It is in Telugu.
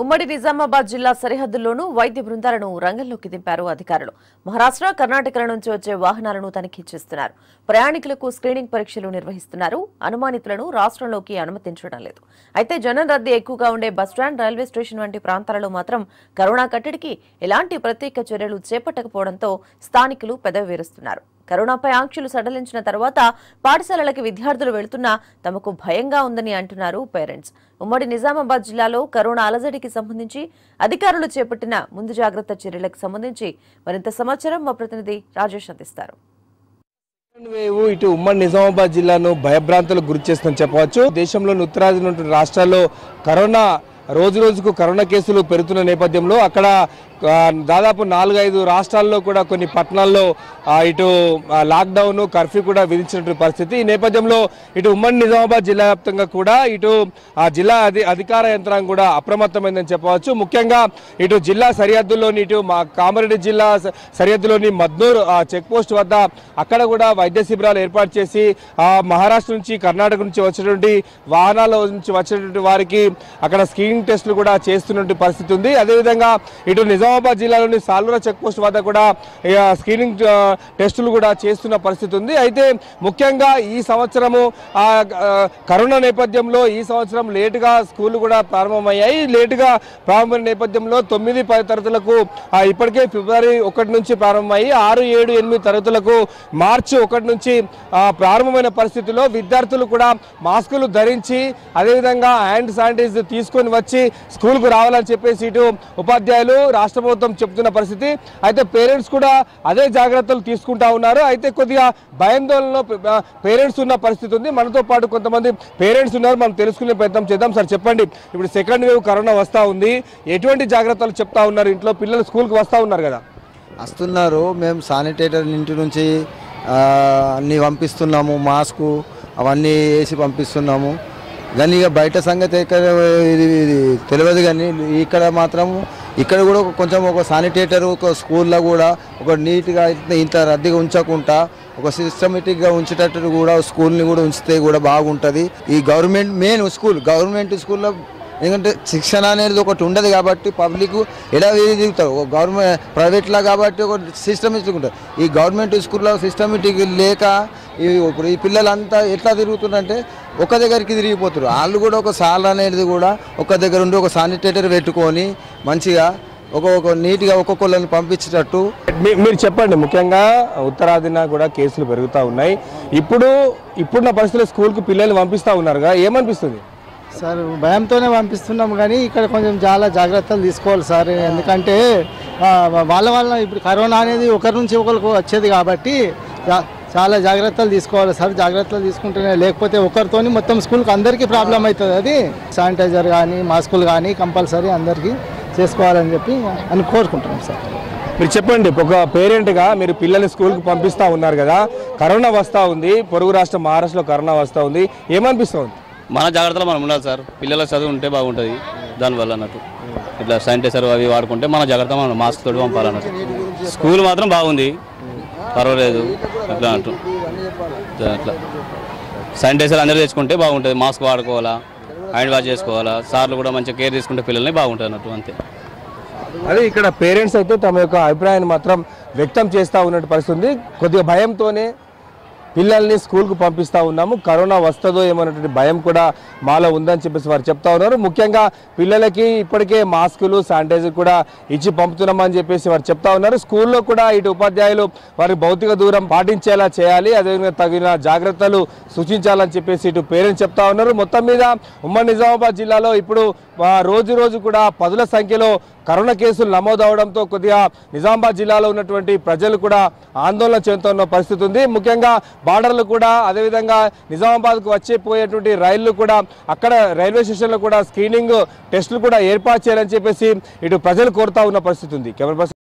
ఉమ్మడి నిజామాబాద్ జిల్లా సరిహద్దుల్లోనూ వైద్య బృందాలను రంగంలోకి దింపారు అధికారులు. మహారాష్ట్ర కర్ణాటకల నుంచి వచ్చే వాహనాలను తనిఖీ చేస్తున్నారు. ప్రయాణికులకు స్క్రీనింగ్ పరీక్షలు నిర్వహిస్తున్నారు. అనుమానితులను రాష్ట్రంలోకి అనుమతించడం లేదు. అయితే జనం రద్దీ ఎక్కువగా ఉండే బస్టాండ్ రైల్వే స్టేషన్ వంటి ప్రాంతాలలో మాత్రం కరోనా కట్టడికి ఎలాంటి ప్రత్యేక చర్యలు చేపట్టకపోవడంతో స్థానికులు పెదవి వేరుస్తున్నారు. కరోనాపై ఆంక్షలు సడలించిన తర్వాత పాఠశాలలకు విద్యార్థులు వెళుతున్నా తమకు భయంగా ఉందని అంటున్నారు పేరెంట్స్. ఉమ్మడి నిజామాబాద్ జిల్లాలో కరోనా అలజడికి సంబంధించి అధికారులు చేపట్టిన ముందు జాగ్రత్త చర్యలకు సంబంధించి మరింత సమాచారం మా ప్రతినిధి రాజేష్ అందిస్తారు. సెకండ్ ఇటు ఉమ్మడి నిజామాబాద్ జిల్లాను భయభ్రాంతులకు గురి చేస్తుందని చెప్పవచ్చు. దేశంలోని ఉత్తరాదిన నుండి రాష్ట్రాల్లో కరోనా రోజు రోజుకు కరోనా కేసులు పెరుగుతున్న నేపథ్యంలో అక్కడ దాదాపు నాలుగైదు రాష్ట్రాల్లో కూడా కొన్ని పట్టణాల్లో ఇటు లాక్డౌన్ కర్ఫ్యూ కూడా విధించినటువంటి పరిస్థితి. ఈ నేపథ్యంలో ఇటు ఉమ్మడి నిజామాబాద్ జిల్లా వ్యాప్తంగా కూడా ఇటు ఆ జిల్లా అధి అధికార యంత్రాంగం కూడా అప్రమత్తమైందని చెప్పవచ్చు. ముఖ్యంగా ఇటు జిల్లా సరిహద్దుల్లోని ఇటు మా కామారెడ్డి జిల్లా సరిహద్దులోని మద్నూర్ చెక్పోస్ట్ చెక్ పోస్ట్ వద్ద అక్కడ కూడా వైద్య శిబిరాలు ఏర్పాటు చేసి మహారాష్ట్ర నుంచి కర్ణాటక నుంచి వచ్చినటువంటి వాహనాల నుంచి వచ్చినటువంటి వారికి అక్కడ స్క్రీనింగ్ టెస్టులు కూడా చేస్తున్నటువంటి పరిస్థితి ఉంది. అదేవిధంగా ఇటు నిజామాబాద్ జిల్లాలోని సాలూరా చెక్పోస్ట్ వద్ద కూడా స్క్రీనింగ్ టెస్టులు కూడా చేస్తున్న పరిస్థితి ఉంది. అయితే ముఖ్యంగా ఈ సంవత్సరము కరోనా నేపథ్యంలో ఈ సంవత్సరం లేటుగా స్కూళ్ళు కూడా ప్రారంభమయ్యాయి. లేటుగా ప్రారంభమైన నేపథ్యంలో తొమ్మిది పది తరగతులకు ఇప్పటికే ఫిబ్రవరి ఒకటి నుంచి ప్రారంభమయ్యి ఆరు ఏడు ఎనిమిది తరగతులకు మార్చి ఒకటి నుంచి ప్రారంభమైన పరిస్థితిలో విద్యార్థులు కూడా మాస్కులు ధరించి అదేవిధంగా హ్యాండ్ శానిటైజర్ తీసుకొని వచ్చి స్కూల్కు రావాలని చెప్పేసి ఇటు ఉపాధ్యాయులు రాష్ట్ర ప్రభుత్వం చెప్తున్న పరిస్థితి. అయితే పేరెంట్స్ కూడా అదే జాగ్రత్తలు తీసుకుంటా ఉన్నారు. అయితే కొద్దిగా భయాందోళనలో పేరెంట్స్ ఉన్న పరిస్థితి ఉంది. మనతో పాటు కొంతమంది పేరెంట్స్ ఉన్నారు. మనం తెలుసుకునే ప్రయత్నం చేద్దాం. సార్ చెప్పండి. ఇప్పుడు సెకండ్ వేవ్ కరోనా వస్తూ ఉంది. ఎటువంటి జాగ్రత్తలు చెప్తా ఉన్నారు? ఇంట్లో పిల్లలు స్కూల్కి వస్తూ ఉన్నారు కదా. వస్తున్నారు. మేము శానిటైజర్ ఇంటి నుంచి అన్నీ పంపిస్తున్నాము. మాస్కు అవన్నీ వేసి పంపిస్తున్నాము. కానీ ఇక బయట సంగతి ఎక్కడ ఇది ఇది తెలియదు కానీ ఇక్కడ మాత్రం ఇక్కడ కూడా కొంచెం ఒక శానిటేటర్ ఒక స్కూల్లో కూడా ఒక నీట్గా ఇంత రద్దీగా ఉంచకుండా ఒక సిస్టమేటిక్గా ఉంచేటట్టు కూడా స్కూల్ని కూడా ఉంచితే కూడా బాగుంటుంది. ఈ గవర్నమెంట్ మెయిన్ స్కూల్ గవర్నమెంట్ స్కూల్లో ఎందుకంటే శిక్షణ అనేది ఒకటి ఉండదు కాబట్టి పబ్లిక్ ఎలా దిగుతారు ఒక గవర్నమెంట్ ప్రైవేట్లో కాబట్టి ఒక సిస్టమేటిక్ ఉంటుంది. ఈ గవర్నమెంట్ స్కూల్లో సిస్టమేటిక్ లేక ఈ ఇప్పుడు ఈ పిల్లలంతా ఎట్లా తిరుగుతున్నారంటే ఒక దగ్గరికి తిరిగిపోతారు. వాళ్ళు కూడా ఒక సాల్ అనేది కూడా ఒక దగ్గర ఉండి ఒక శానిటేటర్ పెట్టుకొని మంచిగా ఒక ఒక నీట్గా ఒక్కొక్కళ్ళని పంపించేటట్టు. మీ- మీరు చెప్పండి ముఖ్యంగా ఉత్తరాదిన కూడా కేసులు పెరుగుతూ ఉన్నాయి. ఇప్పుడు ఇప్పుడున్న పరిస్థితుల్లో స్కూల్కి పిల్లల్ని పంపిస్తూ ఉన్నారుగా ఏమనిపిస్తుంది? సార్ భయంతోనే పంపిస్తున్నాం కానీ ఇక్కడ కొంచెం చాలా జాగ్రత్తలు తీసుకోవాలి సార్. ఎందుకంటే వాళ్ళ వల్ల ఇప్పుడు కరోనా అనేది ఒకరి నుంచి ఒకరికి వచ్చేది కాబట్టి చాలా జాగ్రత్తలు తీసుకోవాలి సార్. జాగ్రత్తలు తీసుకుంటేనే లేకపోతే ఒకరితోని మొత్తం స్కూల్కి అందరికీ ప్రాబ్లం అవుతుంది. అది శానిటైజర్ కానీ మాస్కులు కానీ కంపల్సరీ అందరికీ చేసుకోవాలని చెప్పి అని కోరుకుంటున్నాం సార్. మీరు చెప్పండి ఒక పేరెంట్గా మీరు పిల్లల్ని స్కూల్కి పంపిస్తూ ఉన్నారు కదా కరోనా వస్తూ ఉంది పొరుగు రాష్ట్రం మహారాష్ట్రలో కరోనా వస్తూ ఉంది ఏమనిపిస్తుంది? మన జాగ్రత్తలో మనం ఉండాలి సార్. పిల్లల చదువు ఉంటే బాగుంటుంది దానివల్ల అన్నట్టు. ఇట్లా శానిటైజర్ అవి వాడుకుంటే మన జాగ్రత్త మనం మాస్క్ తోటి పంపాలన్నట్టు. స్కూల్ మాత్రం బాగుంది. పర్వాలేదు అట్లా అన్నట్టు అట్లా. శానిటైజర్ అందరూ తెచ్చుకుంటే బాగుంటుంది మాస్క్ వాడుకోవాలా? హ్యాండ్ వాష్ చేసుకోవాలా? సార్లు కూడా మంచిగా కేర్ తీసుకుంటే పిల్లల్ని బాగుంటుంది అన్నట్టు అంతే. అదే ఇక్కడ పేరెంట్స్ అయితే తమ యొక్క అభిప్రాయాన్ని మాత్రం వ్యక్తం చేస్తూ ఉన్నట్టు పరిస్థితుంది. కొద్దిగా భయంతోనే పిల్లల్ని స్కూల్కు పంపిస్తూ ఉన్నాము. కరోనా వస్తుందో ఏమన్నటువంటి భయం కూడా మాలో ఉందని చెప్పేసి వారు చెప్తా ఉన్నారు. ముఖ్యంగా పిల్లలకి ఇప్పటికే మాస్కులు శానిటైజర్ కూడా ఇచ్చి పంపుతున్నామని చెప్పేసి వారు చెప్తా ఉన్నారు. స్కూల్లో కూడా ఇటు ఉపాధ్యాయులు వారి భౌతిక దూరం పాటించేలా చేయాలి. అదేవిధంగా తగిన జాగ్రత్తలు సూచించాలని చెప్పేసి ఇటు పేరెంట్స్ చెప్తా ఉన్నారు. మొత్తం మీద ఉమ్మడి నిజామాబాద్ జిల్లాలో ఇప్పుడు రోజు రోజు కూడా పదుల సంఖ్యలో కరోనా కేసులు నమోదవడంతో కొద్దిగా నిజామాబాద్ జిల్లాలో ఉన్నటువంటి ప్రజలు కూడా ఆందోళన చెందుతున్న పరిస్థితి ఉంది. ముఖ్యంగా బార్డర్లు కూడా అదేవిధంగా నిజామాబాద్కు వచ్చి పోయేటువంటి రైళ్ళు కూడా అక్కడ రైల్వే స్టేషన్లో కూడా స్క్రీనింగ్ టెస్టులు కూడా ఏర్పాటు చేయాలని చెప్పేసి ఇటు ప్రజలు కోరుతా ఉన్న పరిస్థితి ఉంది. కెమెరా